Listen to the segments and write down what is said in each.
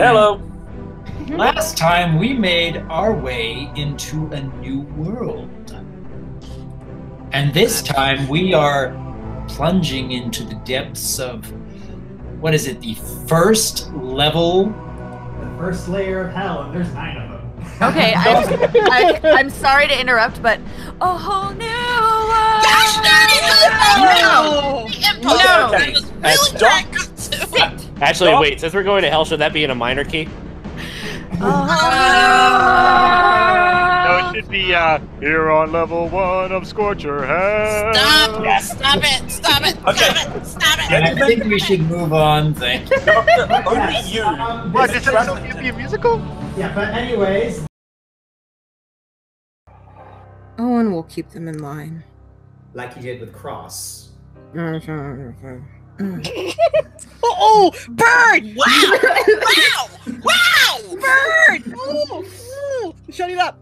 Hello. Last time we made our way into a new world. And this time we are plunging into the depths of what is it, the first level? The first layer of hell, and there's nine of them. Okay, I'm, I, I'm sorry to interrupt, but a whole new world. No! No. Okay. It was As really Doc- bad too. Actually, wait. Since we're going to hell, should that be in a minor key? No, it should be uh, here on level one of Scorcher Hell. Stop! Yes. Stop it! Stop it! Okay. Stop it! Stop it! I think we should move on. Thank you. Doctor, only Yes, you. um, What? this This is- is supposed to be a musical? Yeah, but anyways, Oin will keep them in line. like he did with Cross. Oh, bird! Wow! wow! Wow! Bird! Ooh, ooh. Shut it up!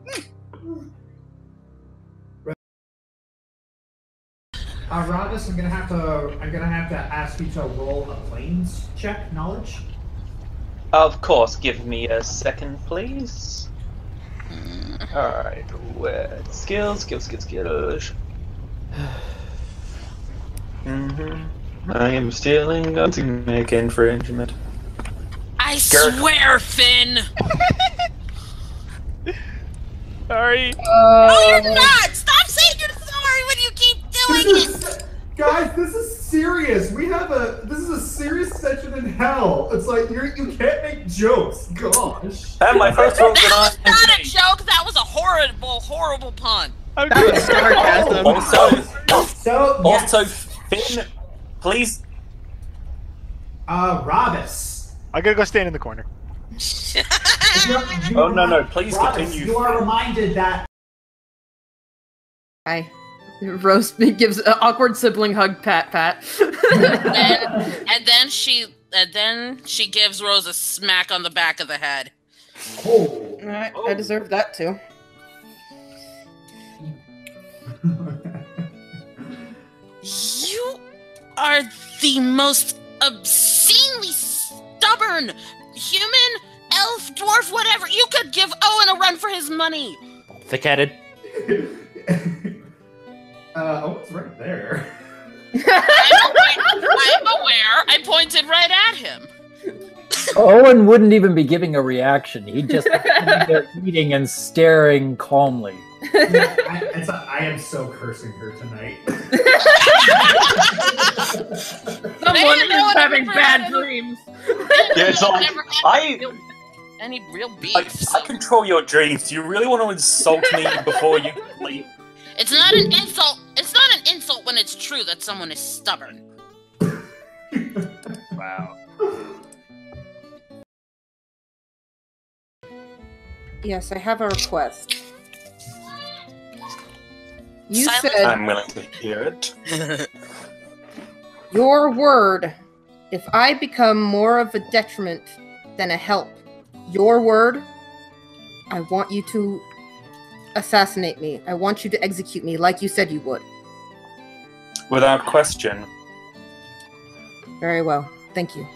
Uh, Ravvas, I'm gonna have to. I'm gonna have to ask you to roll a planes check knowledge. Of course, give me a second, please. Alright, where skills, skills, skills, skills. mm-hmm. I am stealing going to make infringement. I Garrett. swear, Finn! Sorry. no, you're um, not! Stop saying you're sorry when you keep doing it! This is, guys, this is serious. We have a. This is a serious session in hell. It's like you you can't make jokes. Gosh. And my first roll That was not a joke, that was a horrible, horrible pun. I'm That was sarcasm. Also, So yes. also, Finn, please. uh, Ravvas. I'm gonna go stand in the corner. you- you Oh, no, no, please Ravvas, continue. You are reminded that Hi. Rose gives an awkward sibling hug, pat, pat. then, and then she, and then she gives Rose a smack on the back of the head. Oh. I, I deserve that too. are the most obscenely stubborn human, elf, dwarf, whatever. You could give Oin a run for his money. Thick-headed. uh, oh, it's right there. I'm aware. I'm aware. I pointed right at him. Oin wouldn't even be giving a reaction. He'd just be there eating and staring calmly. I, it's a, I am so cursing her tonight. Someone is having bad any- dreams. Yeah, it's like, I- any real, any real beef. I, so- I control your dreams. Do you really want to insult me before you leave? It's not an insult. It's not an insult when it's true that someone is stubborn. Wow. Yes, I have a request. You Silence. said I'm willing to hear it. your word. If I become more of a detriment than a help, your word, I want you to assassinate me. I want you to execute me like you said you would. Without question. Very well. Thank you.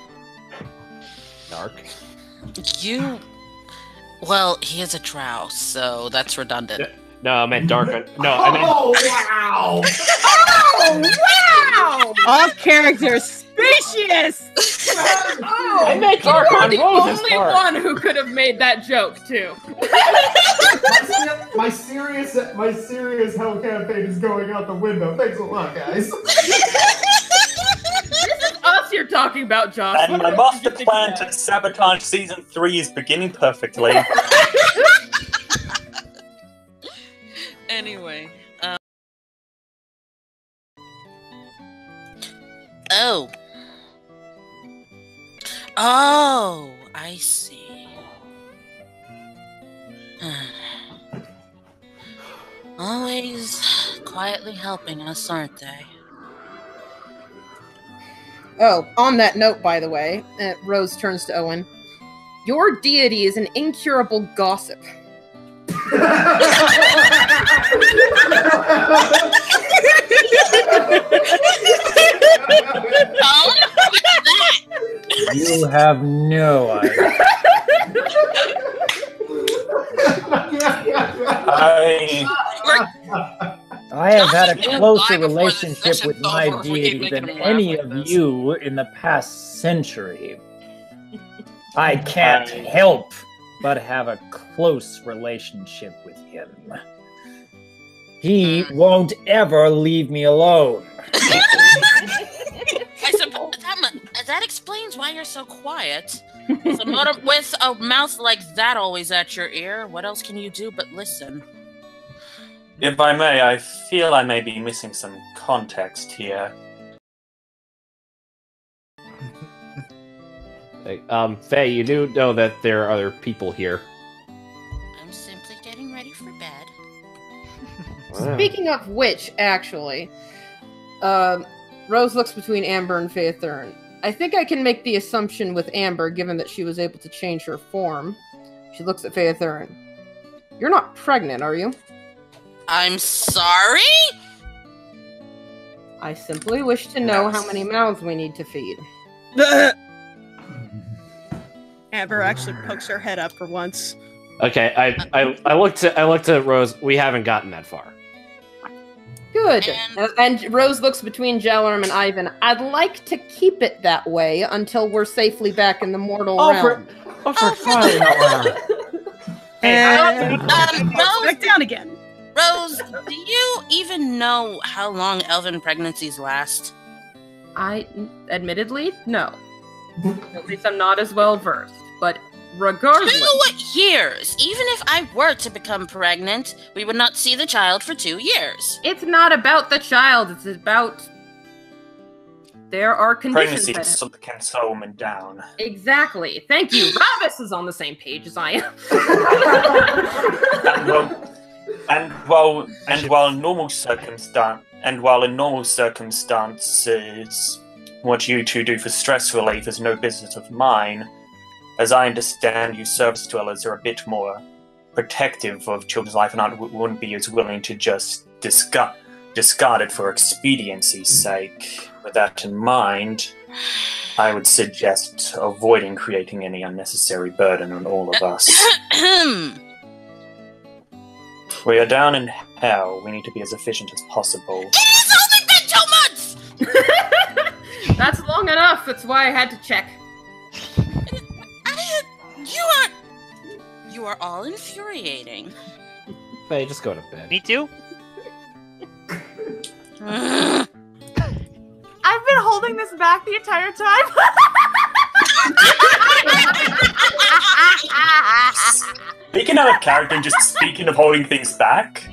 Dark. You. Well, he is a drow, so that's redundant. No, I meant dark. No, I meant Oh wow! Oh, wow! Off character, spacious! oh, I meant dark you are on the only part. one who could have made that joke, too. my serious, my serious hell campaign is going out the window. Thanks a lot, guys. This is us you're talking about, Josh. And What my else master did you think plan to sabotage season three is beginning perfectly. Anyway. Um... Oh. Oh, I see. Always quietly helping us, aren't they? Oh, on that note, by the way, uh, Rose turns to Oin. Your deity is an incurable gossip. you have no idea. I, I have had a closer relationship with my deity than any of this. you in the past century. I can't help but have a close relationship with him. He won't ever leave me alone. I suppose that, that explains why you're so quiet. With a, motor- with a mouth like that always at your ear, what else can you do but listen? If I may, I feel I may be missing some context here. Hey, um, Faye, you do know that there are other people here. Speaking of which, actually, um, Rose looks between Amber and Faerthurin. I think I can make the assumption with Amber, given that she was able to change her form. She looks at Faerthurin. You're not pregnant, are you? I'm sorry? I simply wish to know how many mouths we need to feed. Amber actually pokes her head up for once. Okay, I, I, I looked at I looked at Rose. We haven't gotten that far. Good. And- And Rose looks between Jalerom and Ivan. I'd like to keep it that way until we're safely back in the mortal Oh, realm. Oh, for crying out loud. And Um, back Rose, down again. Rose, do you even know how long elven pregnancies last? I, admittedly, no. At least I'm not as well versed. But regardless, Two years. Even if I were to become pregnant, we would not see the child for two years. it's not about the child. It's about there are conditions. Pregnancy that- so- can slow women down. Exactly. Thank you. Ravvas is on the same page as I am. And well, and while and while normal circumstance and while in normal circumstances, what you two do for stress relief is no business of mine. As I understand, you service dwellers are a bit more protective of children's life and aren't, wouldn't be as willing to just discard discard it for expediency's sake. With that in mind, I would suggest avoiding creating any unnecessary burden on all of us. We are down in hell. We need to be as efficient as possible. It's only been two months! That's long enough. That's why I had to check. I, you are. You are all infuriating. Faye, just go to bed. Me too. I've been holding this back the entire time. Speaking out of character and just speaking of holding things back,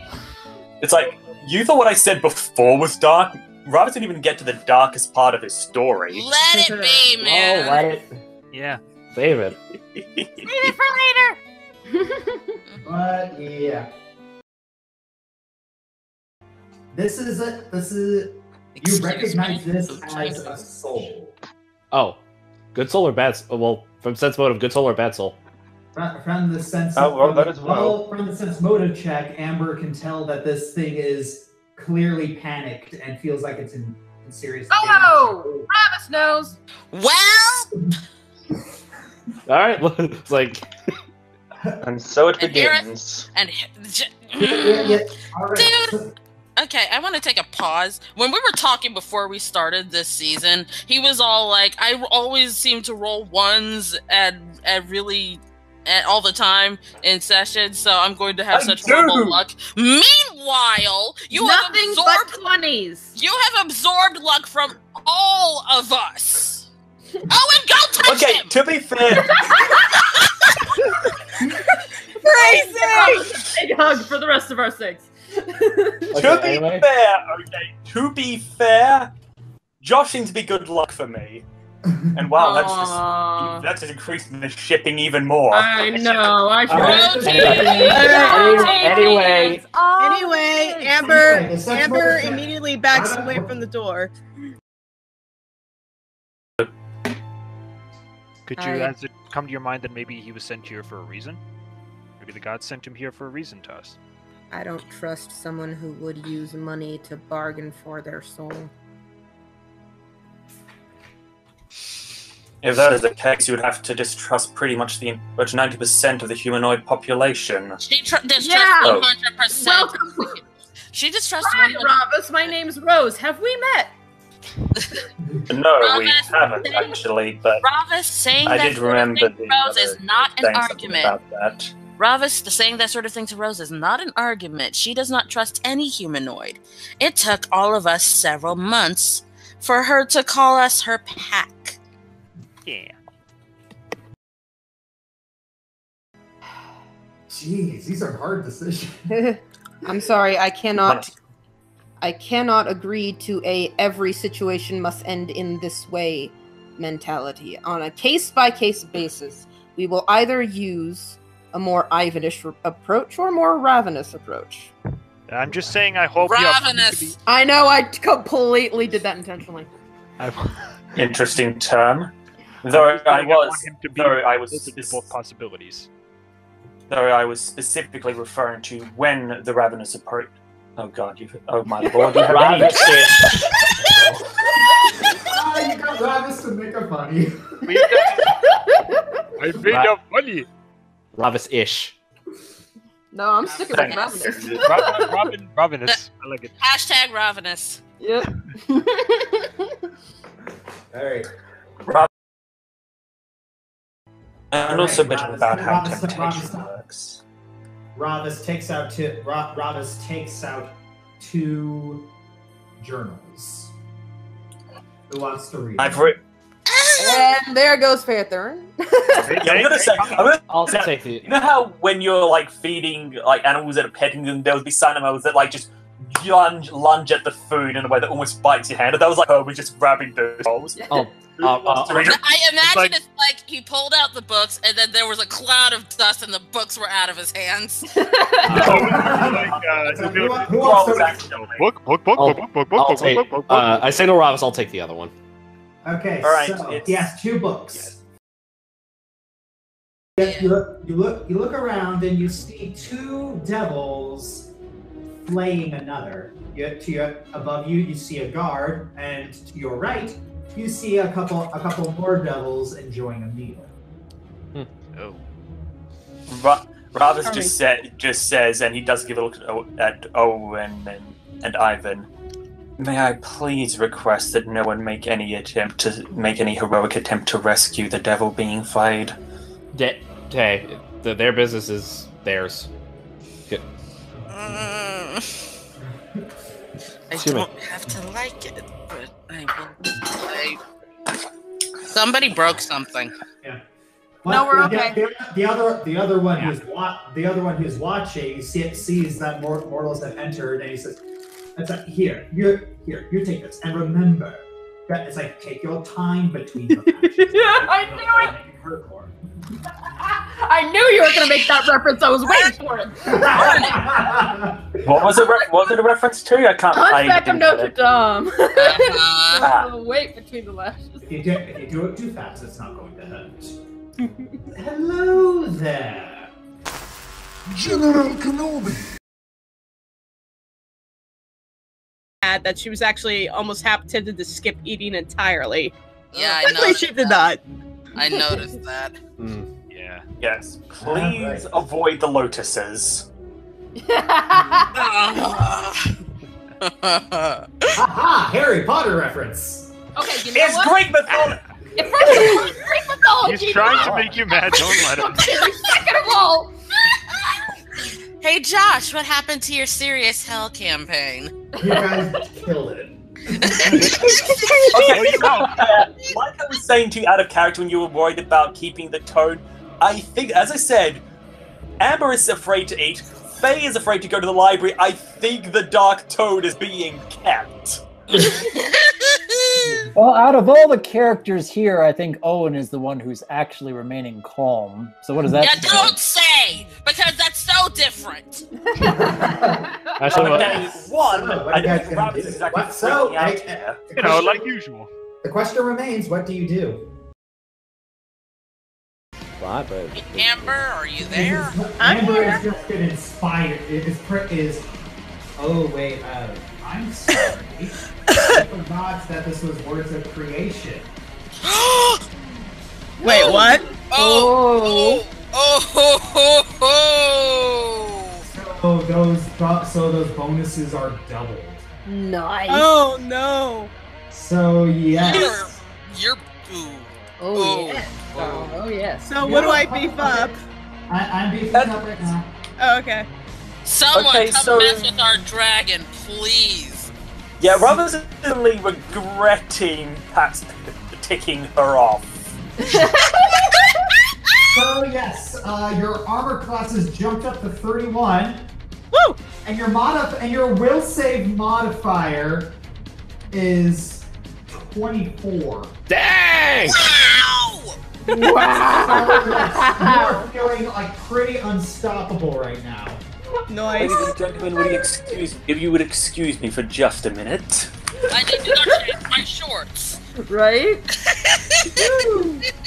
it's like you thought what I said before was dark. Robert didn't even get to the darkest part of his story. Let it be, man. Oh, man. let it. Yeah. Save it. Leave it for later. But yeah. This is a this is you recognize me? this Oh, as a soul. Oh, good soul or bad? s- Well, from sense motive, good soul or bad soul? From, from the sense Oh, well, from that the- as well. from the sense motive check, Amber can tell that this thing is clearly panicked and feels like it's in, in serious Oh! danger. Ravvas knows. Well, All right, it's like And so it And here I- begins. and Yeah, yeah, all right. Dude. Okay, I want to take a pause. When we were talking before we started this season, he was all like, "I always seem to roll ones at at really at all the time in sessions, so I'm going to have I such do. horrible luck." Meanwhile, you have absorbed but twenties. you have absorbed luck from all of us. Oh, and go touch Okay, him! to be fair, Crazy! Big hug for the rest of our six. to be anyway. fair, okay, to be fair, Josh seems to be good luck for me. And wow, that's Aw. just that's just increasing the shipping even more. I know. I Alright. should. Anyway, anyway, Oh, Anyway. Amber Okay, the sex Amber immediately backs away from the door. Could you, I- has it come to your mind that maybe he was sent here for a reason? Maybe the gods sent him here for a reason to us. I don't trust someone who would use money to bargain for their soul. If that is the case, you would have to distrust pretty much the much ninety percent of the humanoid population. She tr- distrusts Yeah. Oh. 100%. Welcome. She distrusts Hi, 100 Robus. My name's Rose. Have we met? No, we haven't saying- actually, but Ravvas saying I did sort remember thing the Rose is not an argument. about that. Ravvas the saying that sort of thing to Rose is not an argument. She does not trust any humanoid. It took all of us several months for her to call us her pack. Yeah. Jeez, these are hard decisions. I'm sorry, I cannot. I cannot agree to a every situation must end in this way mentality. On a case by case basis, we will either use a more Ivanish r- approach or a more ravenous approach. I'm just saying. I hope you have be. Ravenous. I know I completely did that intentionally. Interesting term. Though I was, want him to be though I was, open to both possibilities. though I was specifically referring to when the ravenous approach. Oh God, you've Oh my Lord, you have any- Ravvas ah, you got Ravvas to make a funny. I made up funny. Ravvas ish. No, I'm sticking with Thanks. ravenous. Robin, Robin, Robinus. I like it. Hashtag Ravenous. Yep. All right. and also a bit Alright, about how Ravvas- temptation works. Ravvas takes out two. Ra- Ravvas takes out two journals. Who wants to read? I've written. And there goes Faerthurin. Yeah, I'm gonna say. I'm gonna I'll say- take the. You know how when you're like feeding like animals that are petting them, there would be some animals that like just lunge lunge at the food in a way that almost bites your hand. And that was like, oh, we're just grabbing those balls. Oh, uh, uh, To read it? I imagine like- it's like he pulled out the books and then there was a cloud of dust and the books were out of his hands. like, uh, So it'll be who, like, who Well, wants to actually. book, book, book, I'll- book, book, book, I'll book, take. book, book, book, I say no, Ravvas. I'll take the other one. Okay, All right, so he has two books. You, you look, you look, you look around and you see two devils flaying another. You, to your, above you, you see a guard, and to your right, you see a couple, a couple more devils enjoying a meal. Oh. Ra- Ravvas just said, just says, and he does give a look at, O- at Oin and, and Ivan. May I please request that no one make any attempt to make any heroic attempt to rescue the devil being flayed? De- hey, the, their business is theirs. Mm. I Excuse don't have to like it, but I will. I... Somebody broke something. Yeah. No, we're the, okay. The, the other, the other one who's wa- the other one who's watching see, sees that mor- mortals have entered, and he says, "It's like here, you here, you take this, and remember that it's like take your time between the matches. I knew it. It hurt more." I knew you were gonna make that reference. I was waiting for it. What was it? Re- was it a reference to? I can't. I Hunchback of didn't get Notre it. Dame. Uh, Wait between the lashes. If you do if you do it too fast, it's not going to hurt. Hello there. General Kenobi. That she was actually almost half tempted to skip eating entirely. yeah, I Luckily, she did not. I noticed that. Mm. Yeah. Yes. Alright. Please avoid the lotuses. Aha! Harry Potter reference. okay, you know It's what? Greek mythology. If first of all, it's Greek mythology. He's trying to make you mad. Don't let him. Second of all, hey Josh, what happened to your serious hell campaign? You guys killed it. Okay, you uh, like I was saying to you out of character when you were worried about keeping the tone, I think, as I said, Amber is afraid to eat. Faye is afraid to go to the library. I think the dark toad is being kept. Well, out of all the characters here, I think Oin is the one who's actually remaining calm. So what does that yeah, say? don't say because that's so different. Actually, I'm one. So, what I are you guys think gonna do? exactly What- so, freaking out I- You know, question- like usual. The question remains: What do you do? What? But Amber, are you there? I'm Amber here. has just been inspired. It is, pr- is oh wait, uh, I'm sorry. I forgot that this was words of creation. Wait, what? Oh, oh, ho, ho, ho. So those so those bonuses are doubled. Nice. Oh no. So yes. You're, you're, ooh. Oh, yeah. Oh, oh yes. So what do I beef up? I, I'm beefing up right now. Oh, okay. Someone Okay, come so- mess with our dragon, please. Yeah, rather than suddenly regretting Pat's ticking her off. So yes, uh, your armor class has jumped up to 31. Woo! And your modif- and your will save modifier is 24. Dang! Wow! So, yes, you are feeling like pretty unstoppable right now. Nice. Ladies and gentlemen, would you excuse me if you would excuse me for just a minute? I need to go change my shorts. Right?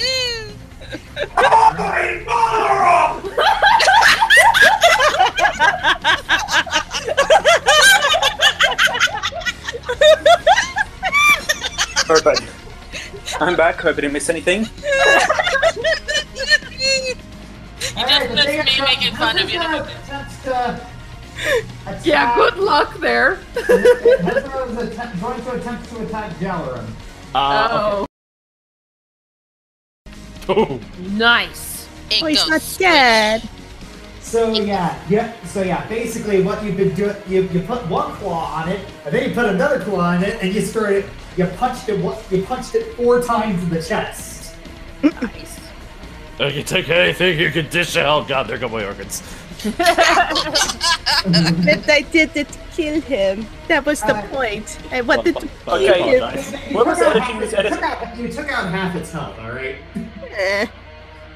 Herbert. I'm back. Hope I didn't miss anything. You just missed me making fun of you. Attempts to attack- Yeah, good luck there. Hezro is attempt- going to attempt to attack Jalerom. Uh, oh, okay. nice. It Oh, he's not squish. dead. So yeah, yeah. So yeah, basically what you've been doing, you, you put one claw on it, and then you put another claw on it, and you started, you punched it, one- you punched it four times in the chest. Nice. I can take anything you can dish out. God, there go my organs. That I didn't kill him. That was the Uh, point. I wanted to I Okay. kill him. apologize. You Whoever's editing this you edit- took out- You took out half its health, all right. Eh.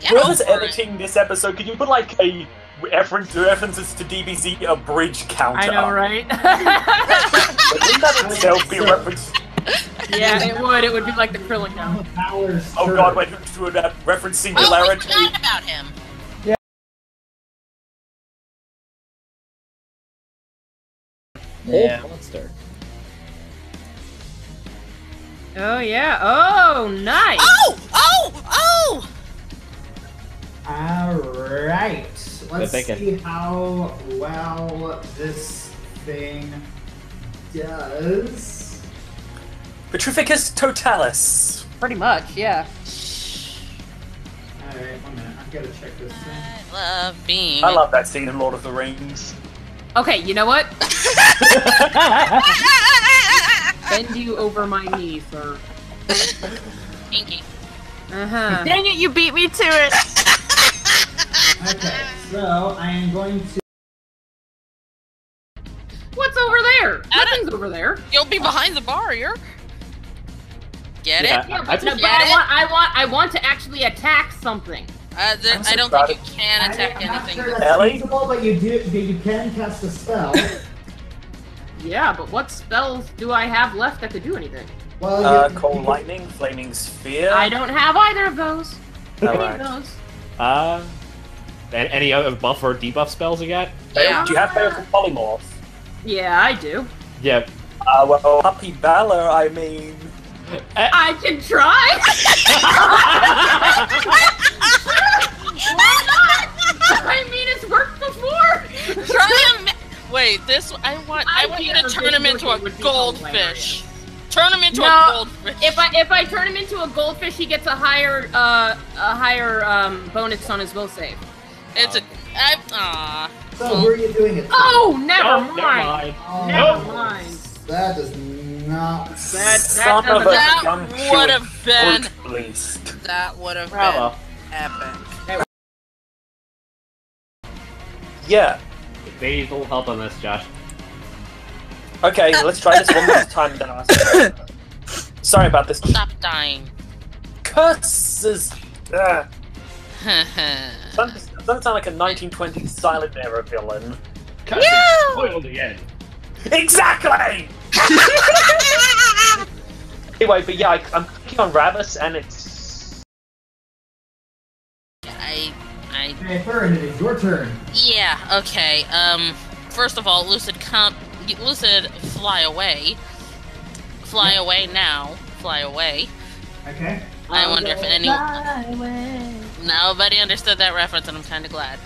Get Whoever's over it. editing this episode, could you put like a reference references to DBZ a bridge counter? I know, right? Wouldn't that itself be a reference? yeah, it would. It would be like the Krillin now. Powers. Oh turn. god, wait, to a reference Oh, we singularity. forgot about him. Yeah. Monster. Oh yeah. Oh, nice. Oh! Oh! Oh! All right. Let's see how well this thing does. Petrificus totalis. Pretty much, yeah. All right, one minute. I've got to check this thing. I love being. I love that scene in Lord of the Rings. Okay, you know what? Bend you over my knee, sir. Pinky. Uh huh. Dang it, you beat me to it. Okay, so I am going to. What's over there? Nothing's over there. You'll be behind the barrier. Get Yeah. it? Yeah, I- but, no, I- but I want, I want, I want to actually attack something. Uh, there, I'm don't think you can attack I'm not anything. sure that's Ellie? feasible, but you do. You can cast a spell. Yeah, but what spells do I have left that could do anything? Well, Uh, you, cold lightning, flaming sphere. I don't have either of those. Any Alright. of those. Uh, a- any other buff or debuff spells you got? Yeah. Do you have Baleful Polymorph? Yeah, I do. Yeah. Uh, well, Puppy Balor, I mean. I can try. Why not? I mean, it's worked before. Try and ma- wait. This I want. I, I want you to turn him into a goldfish. Turn him into No, a goldfish. If I if I turn him into a goldfish, he gets a higher uh a higher um bonus on his will save. it's a. I, aw. So who are you doing it? Oh, never Oh, mind. never mind. Oh, Never mind. That does not. That that Son of doesn't. a That would have been. At. That would have Bravo. been epic. Yeah. They need a little help on this, Josh. Okay, let's try this one more time then ask. Sorry about this. Stop dying. Curses! Ugh. Doesn't doesn't sound like a 1920s silent era villain. Cussing spoiled again. Exactly! anyway, but yeah, I, I'm clicking on Ravvas and it's. I. Okay, Farron, it is your turn. Yeah. Okay. Um. First of all, Lucid, come. Lucid, fly away. Fly away now. Fly away. Okay. I wonder if any nobody understood that reference, and I'm kind of glad.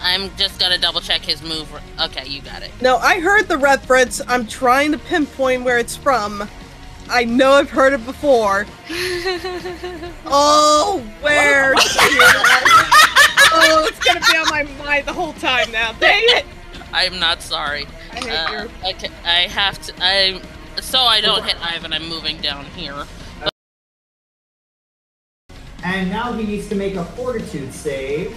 I'm just gonna double check his move. Okay, you got it. No, I heard the reference. I'm trying to pinpoint where it's from. I know I've heard it before. oh, where? oh, it's gonna be on my mind the whole time now. Dang it! I'm not sorry. I hate Uh, your- okay, I have to. I so I don't hit Ivan. I'm moving down here. And now he needs to make a fortitude save.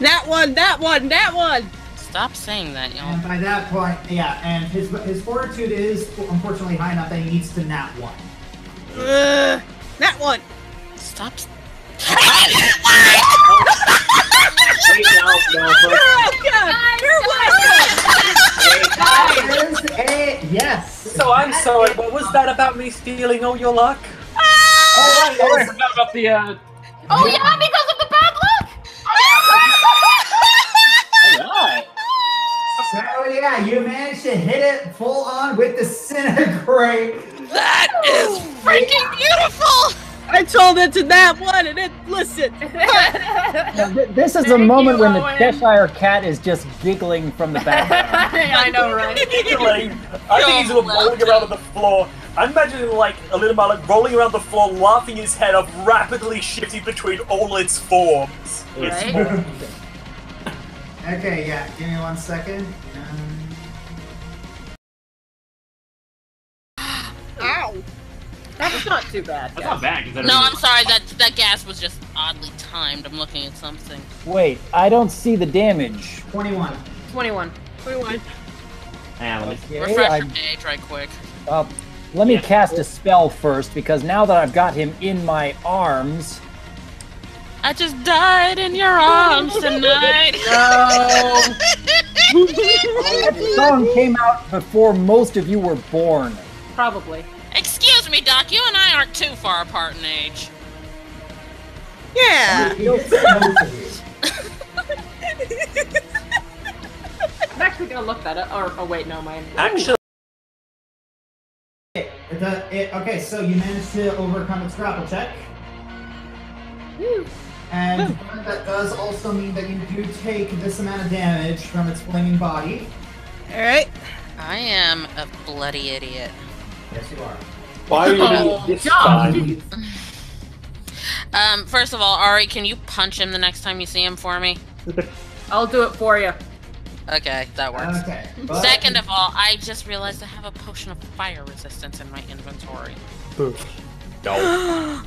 That one, that one, that one. Stop saying that, y'all. And by that point, yeah, and his his fortitude is unfortunately high enough that he needs to nat one. Uh, that one. Stop. s- Wait, no, no, first- Oh, God. You're welcome. A yes. So I'm sorry, but was that about me stealing all your luck? Oh, right, Oh, I yes. forgot about the uh. Oh yeah, because of the bad luck. Alright. So yeah, you managed to hit it full on with the disintegrate. That is freaking beautiful. I told it to that one, and it listened. This is a Thank moment you, when the Oin. Cheshire cat is just giggling from the background. I know, right? Like, I think he's You're rolling around on the floor. I'm imagining like a little man like rolling around the floor, laughing his head off, rapidly shifting between all its forms. Right. form. Okay, yeah, give me one second. Um, That's not too bad. That's not bad. considering- No, I'm sorry. That that gas was just oddly timed. I'm looking at something. Wait, I don't see the damage. 21. 21. 21. Hang on, let me. Okay, Refresh I- your page right quick. uh, let me cast a spell first because now that I've got him in my arms, I just died in your arms tonight. no! that song came out before most of you were born. Probably. Excuse me, Doc. You and I aren't too far apart in age. Yeah. He hits most of you. I'm actually gonna look that up. Or, oh wait, no, mine. Actually, It, the- it- okay, so you managed to overcome its grapple check. Woo. And that does also mean that you do take this amount of damage from its flaming body. All right. I am a bloody idiot. Yes, you are. Why are you Oh, this John, time? Um, first of all, Ari, can you punch him the next time you see him for me? I'll do it for you. Okay, that works. Okay. but- Second of all, I just realized I have a potion of fire resistance in my inventory. No. Don't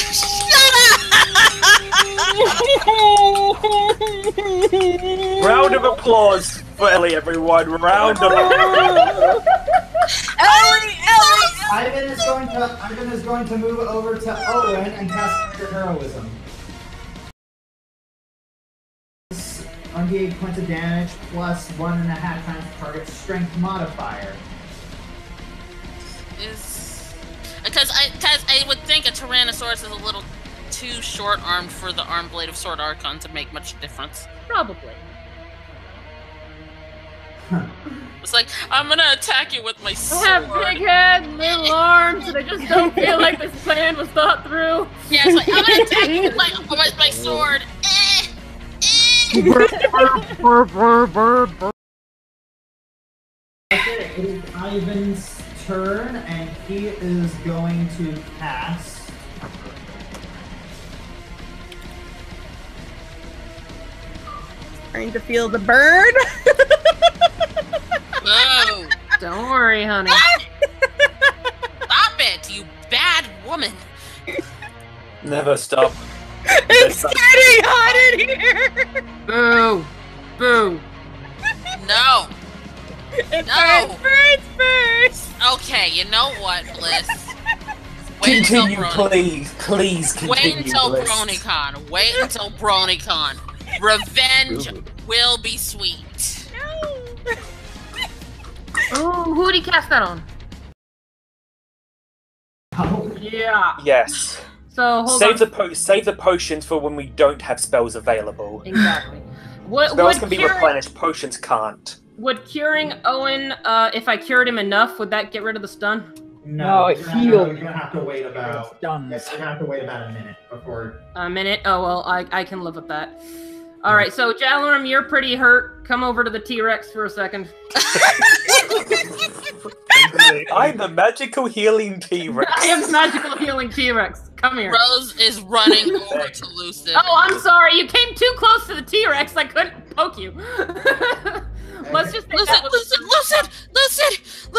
round of applause for Ellie, everyone. Round of applause. Ellie, Ellie. Ivan is going to Ivan is going to move over to Oin and cast your heroism. On the 8 points of damage plus one and a half times target strength modifier. Is because I because I would think a Tyrannosaurus is a little too short-armed for the arm blade of Sword Archon to make much difference. Probably. It's like I'm gonna attack you with my sword. I have big head, little arms, and I just don't feel like this plan was thought through. Yeah, it's like I'm gonna attack you with my with my, my sword. Okay, it is Ivan's turn, and he is going to cast. Trying to feel the burn. Boo! Don't worry, honey. Stop it, you bad woman! Never stop. it's getting hot in here. Boo! Boo! No. It No. burns, burns, burns. Okay, you know what, Bliss? Wait Continue, until please. Please continue. Wait until Bliss. BronyCon. Wait until BronyCon. Revenge will be sweet. Who did he cast that on? Oh, Yeah. Yes. So hold Save on. the po- save the potions for when we don't have spells available. Exactly. What Spells can be Kieran- replenished. Potions can't. would curing Oin, uh, if I cured him enough, would that get rid of the stun? No, No, you're. You're gonna have to wait about. Stuns. You're gonna have to wait about a minute before. A minute. Oh well, I I can live with that. All right, so Jalerom, you're pretty hurt. Come over to the T Rex for a second. I'm the magical healing T-Rex. I am the magical healing T Rex. Come here. Rose is running over to Lucid. Oh, I'm sorry. You came too close to the T Rex. I couldn't poke you. Let's just. Lucid, Lucid, Lucid, Lucid!